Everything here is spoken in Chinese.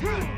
哼